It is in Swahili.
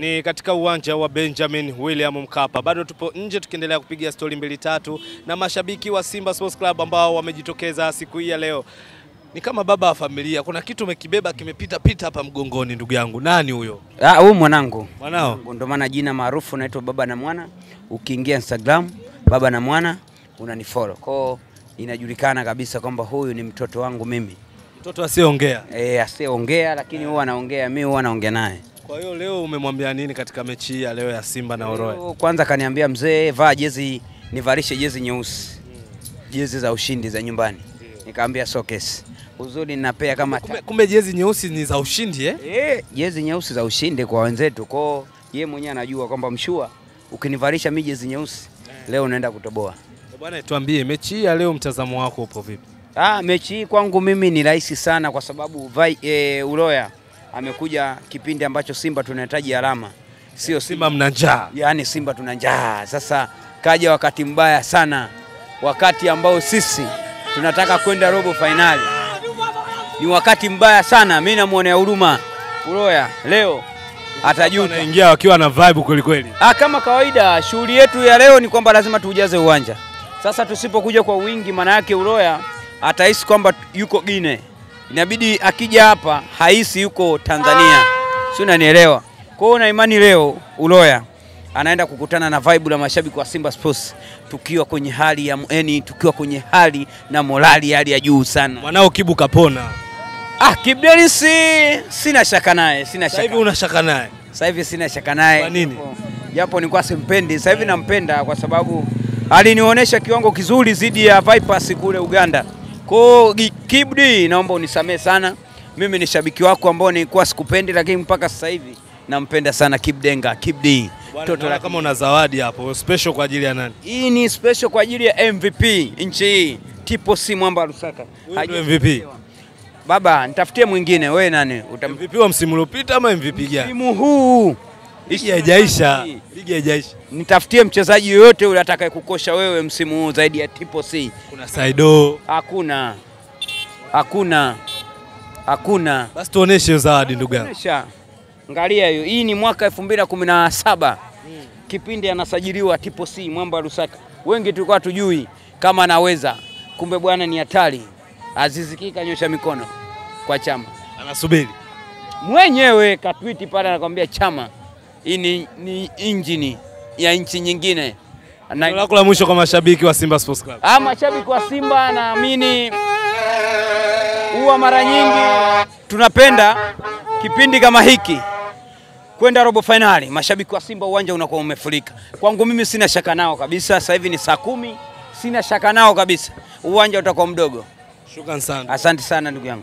Ni katika uwanja wa Benjamin William Mkapa. Bado tupo nje tukiendelea kupiga stori mbili tatu na mashabiki wa Simba Sports Club ambao wamejitokeza siku hii ya leo. Ni kama baba wa familia, kuna kitu umekibeba kimepita pita hapa mgongoni, ndugu yangu. Nani huyo? Ah, huyu mwanangu Mwanao? ndio maana jina maarufu naitwa Baba na Mwana. Ukiingia Instagram Baba na Mwana unanifollow. Kwao inajulikana kabisa kwamba huyu ni mtoto wangu mimi. Mtoto asiyeongea. Eh, asiyeongea lakini huwa anaongea, mimi huwa naongea naye. Kwa hiyo leo umemwambia nini katika mechi hii ya leo ya Simba na Oroya? Kwanza kaniambia mzee, vaa jezi, nivalishe jezi nyeusi, jezi za ushindi za nyumbani. Nikamwambia sokes, uzuri ninapea kama Kumbe, kumbe jezi nyeusi ni za ushindi eh? Eh, jezi nyeusi za ushindi kwa wenzetu. Kwao yeye mwenyewe anajua kwamba mshua, ukinivalisha mi jezi nyeusi leo unaenda kutoboa. Bwana, tuambie mechi hii ya leo mtazamo wako upo vipi? Ah, mechi hii kwangu mimi ni rahisi sana kwa sababu vai, e, Uloya amekuja kipindi ambacho Simba tunahitaji alama, sio Simba, mna njaa. yaani Simba tuna njaa. Sasa kaja wakati mbaya sana, wakati ambao sisi tunataka kwenda robo fainali. Ni wakati mbaya sana, mi namwonea huruma Uroya leo atajuta. Anaingia wakiwa na vibe kweli kweli. Ah, kama kawaida shughuli yetu ya leo ni kwamba lazima tujaze uwanja. Sasa tusipokuja kwa wingi, maana yake Uroya atahisi kwamba yuko Gine, inabidi akija hapa haisi yuko Tanzania, si unanielewa? Kwa hiyo na imani leo Uloya anaenda kukutana na vibe la mashabiki wa Simba Sports tukiwa kwenye hali ya yani, tukiwa kwenye hali na morali hali ya juu sana. Mwanao Kibu kapona. Ah, Kibu Denis sina shaka naye, sina shaka. Sasa una shaka naye. Sasa hivi sina shaka naye. Kwa nini? Japo- Japo nilikuwa simpendi, sasa hivi nampenda kwa sababu alinionyesha kiwango kizuri zidi ya Vipers kule Uganda. Kwa Kibdi, naomba unisamehe sana. Mimi ni shabiki wako ambao nilikuwa sikupendi, lakini mpaka sasa hivi nampenda sana Kibdenga, Kibdi. mtoto la kama una zawadi hapo special kwa ajili ya nani? hii ni special kwa ajili ya MVP nchi hii. Tipo si mwamba Lusaka. Huyu MVP. Baba, nitafutie mwingine. Wewe nani? Utam... MVP wa msimu uliopita ama MVP gani? Msimu huu Ligi haijaisha. Ligi haijaisha. nitafutie mchezaji yoyote yule atakaye kukosha wewe msimu huu zaidi ya Tipo C. Kuna Saido. Hakuna, hakuna, hakuna. Basi tuoneshe zawadi ndugu yangu. Angalia hiyo. Hii ni mwaka 2017 kipindi anasajiliwa Tipo C mwamba wa Lusaka. Wengi tulikuwa tujui kama anaweza, kumbe bwana ni hatari. Aziziki kanyosha mikono kwa Chama Anasubiri. mwenyewe katwiti pale, anakwambia Chama, hii ni, ni injini ya nchi nyingine na lako la mwisho kwa mashabiki wa Simba Sports Club. Ah, mashabiki wa Simba naamini huwa mara nyingi tunapenda kipindi kama hiki kwenda robo fainali. Mashabiki wa Simba uwanja unakuwa umefurika. Kwangu mimi sina shaka nao kabisa. Sasa hivi ni saa kumi, sina shaka nao kabisa. Uwanja utakuwa mdogo. Shukran sana. Asante sana ndugu yangu.